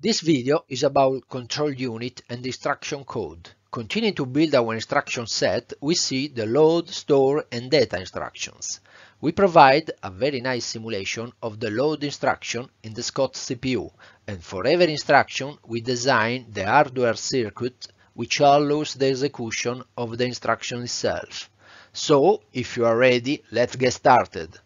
This video is about control unit and instruction code. Continuing to build our instruction set, we see the load, store and data instructions. We provide a very nice simulation of the load instruction in the Scott CPU, and for every instruction we design the hardware circuit which allows the execution of the instruction itself. So, if you are ready, let's get started.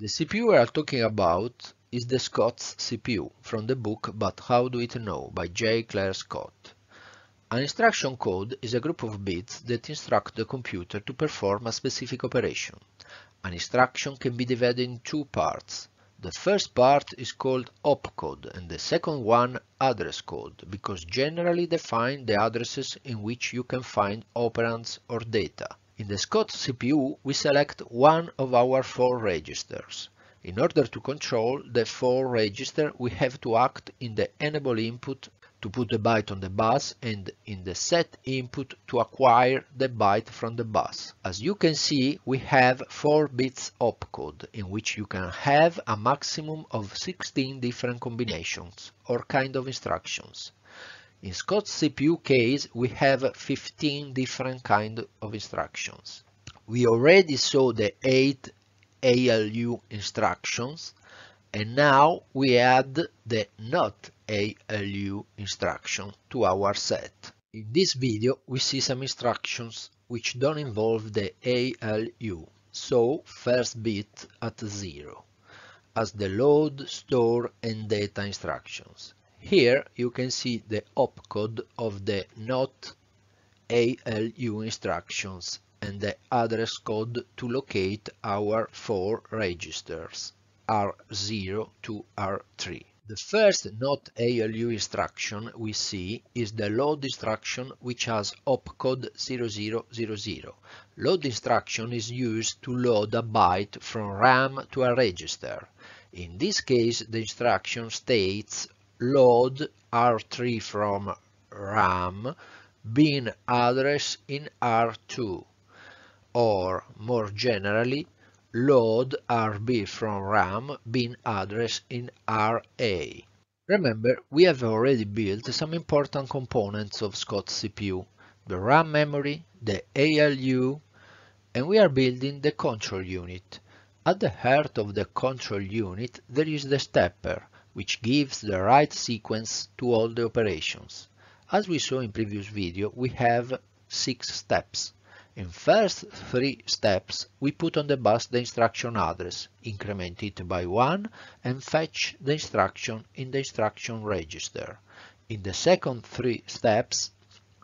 The CPU we are talking about is the Scott's CPU from the book But How Do It Know by J. Clark Scott. An instruction code is a group of bits that instruct the computer to perform a specific operation. An instruction can be divided in two parts. The first part is called opcode and the second one address code because generally define the addresses in which you can find operands or data. In the Scott CPU, we select one of our four registers. In order to control the four register, we have to act in the enable input to put the byte on the bus and in the set input to acquire the byte from the bus. As you can see, we have 4 bits opcode in which you can have a maximum of 16 different combinations or kind of instructions. In Scott's CPU case, we have 15 different kind of instructions. We already saw the 8 ALU instructions and now we add the not ALU instruction to our set. In this video we see some instructions which don't involve the ALU, so first bit at 0, as the load, store and data instructions. Here you can see the opcode of the not ALU instructions and the address code to locate our four registers R0 to R3. The first not ALU instruction we see is the load instruction which has opcode 0000. Load instruction is used to load a byte from RAM to a register. In this case the instruction states load R3 from RAM bin address in R2 or more generally load RB from RAM bin address in RA. Remember, we have already built some important components of Scott's CPU, the RAM memory, the ALU, and we are building the control unit. At the heart of the control unit there is the stepper, which gives the right sequence to all the operations. As we saw in previous video, we have six steps. In first three steps, we put on the bus the instruction address, increment it by 1 and fetch the instruction in the instruction register. In the second three steps,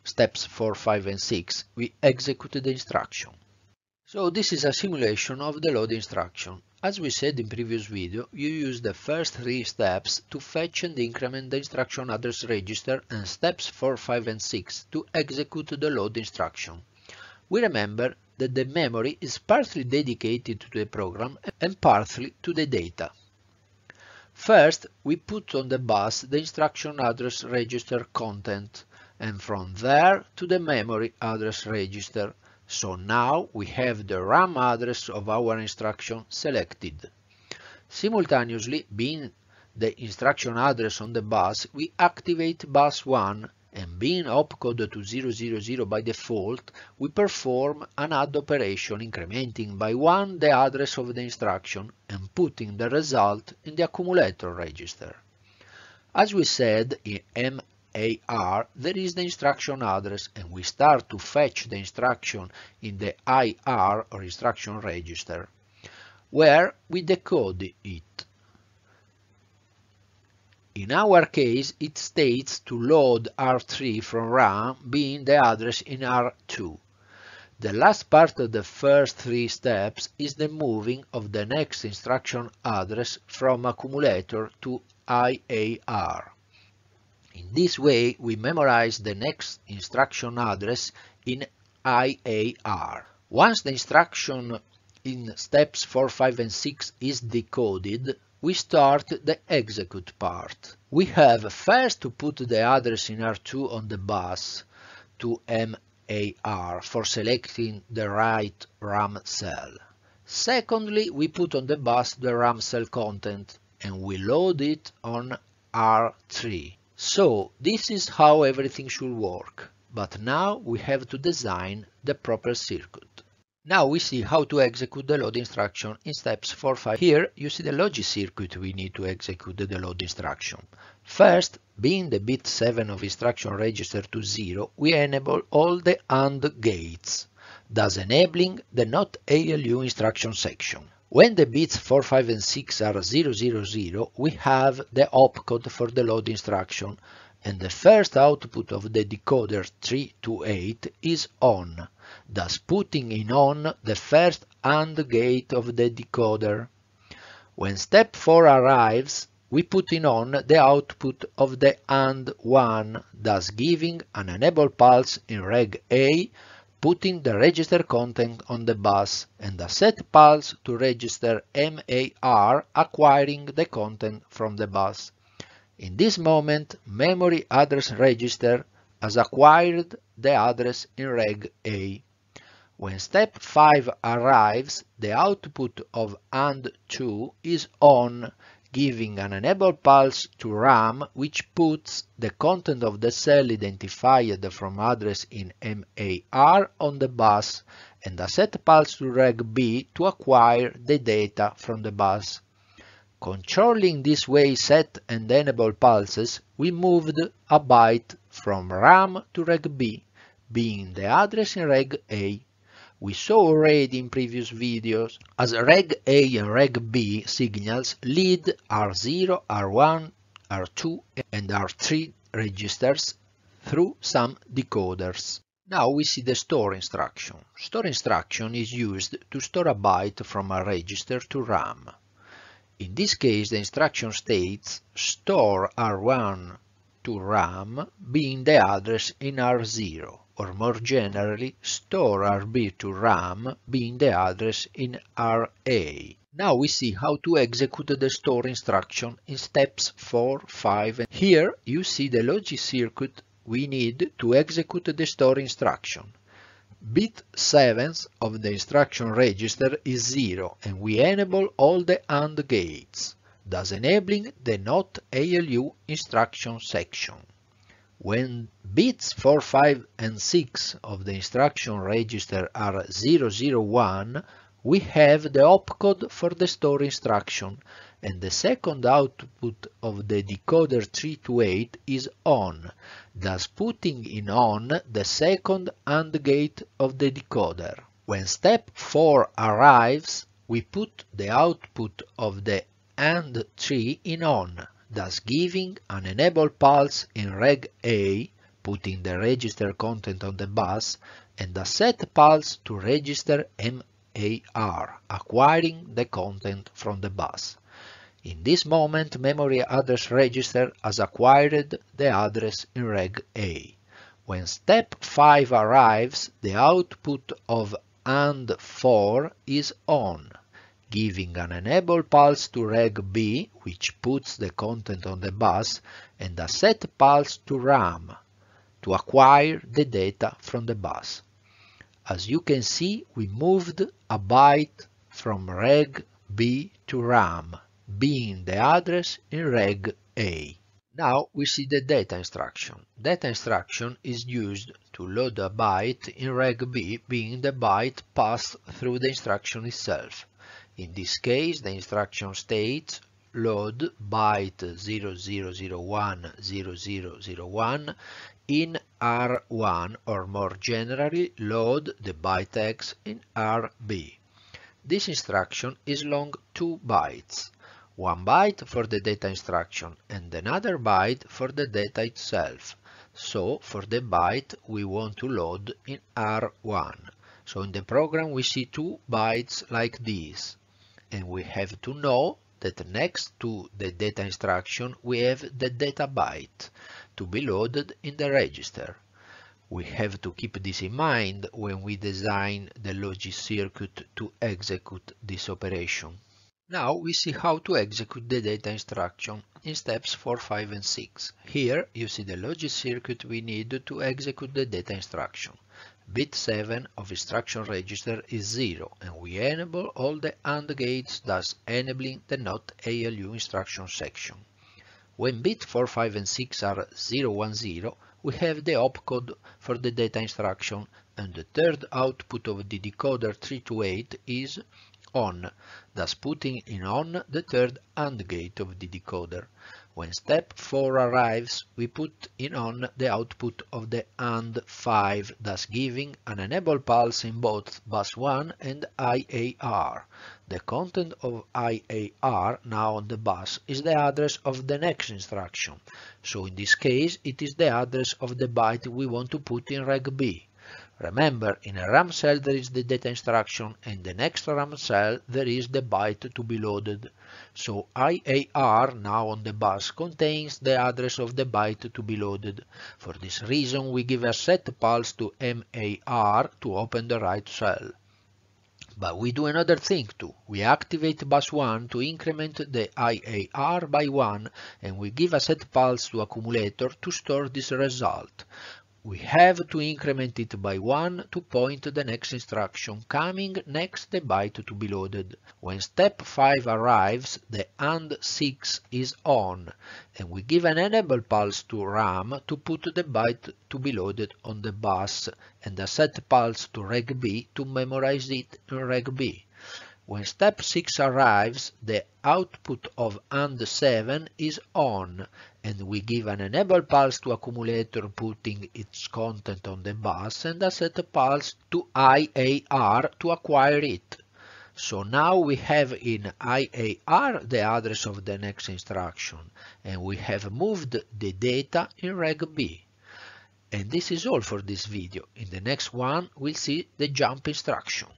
steps 4, 5 and 6, we execute the instruction. So this is a simulation of the load instruction. As we said in previous video, you use the first three steps to fetch and increment the instruction address register and steps 4, 5 and 6 to execute the load instruction. We remember that the memory is partly dedicated to the program and partly to the data. First, we put on the bus the instruction address register content and from there to the memory address register so now we have the RAM address of our instruction selected. Simultaneously, being the instruction address on the bus, we activate bus 1 and being opcode to 000 by default, we perform an add operation incrementing by 1 the address of the instruction and putting the result in the accumulator register. As we said in AR, there is the instruction address and we start to fetch the instruction in the IR or instruction register, where we decode it. In our case, it states to load R3 from RAM being the address in R2. The last part of the first three steps is the moving of the next instruction address from accumulator to IAR. In this way, we memorize the next instruction address in IAR. Once the instruction in steps 4, 5 and 6 is decoded, we start the execute part. We have first to put the address in R2 on the bus to MAR for selecting the right RAM cell. Secondly, we put on the bus the RAM cell content and we load it on R3. So this is how everything should work. But now we have to design the proper circuit. Now we see how to execute the load instruction in steps 4 5. Here you see the logic circuit we need to execute the load instruction. First, being the bit 7 of instruction register to 0, we enable all the AND gates, thus enabling the not ALU instruction section. When the bits 4, 5 and 6 are 0, 0, 0, we have the opcode for the load instruction and the first output of the decoder 3 to 8 is on, thus putting in on the first AND gate of the decoder. When step 4 arrives, we put in on the output of the AND 1, thus giving an enable pulse in reg A putting the register content on the bus and a set pulse to register MAR acquiring the content from the bus. In this moment, memory address register has acquired the address in reg A. When step 5 arrives, the output of AND2 is on giving an enable pulse to RAM which puts the content of the cell identified from address in MAR on the bus and a set pulse to reg B to acquire the data from the bus. Controlling this way set and enable pulses, we moved a byte from RAM to reg B, being the address in reg A we saw already in previous videos, as reg A and reg B signals lead R0, R1, R2 and R3 registers through some decoders. Now we see the store instruction. Store instruction is used to store a byte from a register to RAM. In this case the instruction states store R1 to RAM being the address in R0 or more generally, store RB to RAM being the address in RA. Now we see how to execute the store instruction in steps 4, 5 and here you see the logic circuit we need to execute the store instruction. Bit 7 of the instruction register is 0 and we enable all the AND gates, thus enabling the not ALU instruction section. When bits 4, 5 and 6 of the instruction register are 001, we have the opcode for the store instruction and the second output of the decoder 3 to 8 is on, thus putting in on the second AND gate of the decoder. When step 4 arrives, we put the output of the AND 3 in on, thus giving an enable pulse in reg A, putting the register content on the bus, and a set pulse to register MAR, acquiring the content from the bus. In this moment, memory address register has acquired the address in reg A. When step 5 arrives, the output of AND4 is on, giving an enable pulse to reg B, which puts the content on the bus, and a set pulse to RAM, to acquire the data from the bus. As you can see, we moved a byte from reg B to RAM, being the address in reg A. Now we see the data instruction. Data instruction is used to load a byte in reg B, being the byte passed through the instruction itself. In this case, the instruction states load byte 00010001 in R1 or more generally load the byte X in RB. This instruction is long 2 bytes, one byte for the data instruction and another byte for the data itself. So for the byte we want to load in R1. So in the program we see two bytes like this and we have to know that next to the data instruction we have the data byte to be loaded in the register. We have to keep this in mind when we design the logic circuit to execute this operation. Now we see how to execute the data instruction in steps 4, 5 and 6. Here you see the logic circuit we need to execute the data instruction. Bit 7 of instruction register is 0 and we enable all the AND gates thus enabling the not ALU instruction section. When bit 4, 5 and 6 are 0, 1, 0, we have the opcode for the data instruction and the third output of the decoder 3 to 8 is on, thus putting in on the third AND gate of the decoder. When step 4 arrives, we put in on the output of the AND 5, thus giving an enable pulse in both bus 1 and IAR. The content of IAR now on the bus is the address of the next instruction, so in this case it is the address of the byte we want to put in reg B. Remember, in a RAM cell there is the data instruction and the next RAM cell there is the byte to be loaded. So IAR now on the bus contains the address of the byte to be loaded. For this reason we give a set pulse to MAR to open the right cell. But we do another thing too. We activate bus 1 to increment the IAR by 1 and we give a set pulse to accumulator to store this result we have to increment it by 1 to point the next instruction coming next the byte to be loaded. When step 5 arrives, the AND 6 is on, and we give an enable pulse to RAM to put the byte to be loaded on the bus, and a set pulse to reg B to memorize it in reg B. When step 6 arrives, the output of AND7 is on, and we give an enable pulse to accumulator putting its content on the bus and a set pulse to IAR to acquire it. So now we have in IAR the address of the next instruction, and we have moved the data in reg B. And this is all for this video. In the next one, we'll see the jump instruction.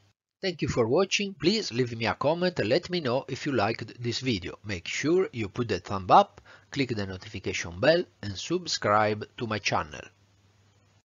Thank you for watching, please leave me a comment and let me know if you liked this video. Make sure you put the thumb up, click the notification bell and subscribe to my channel.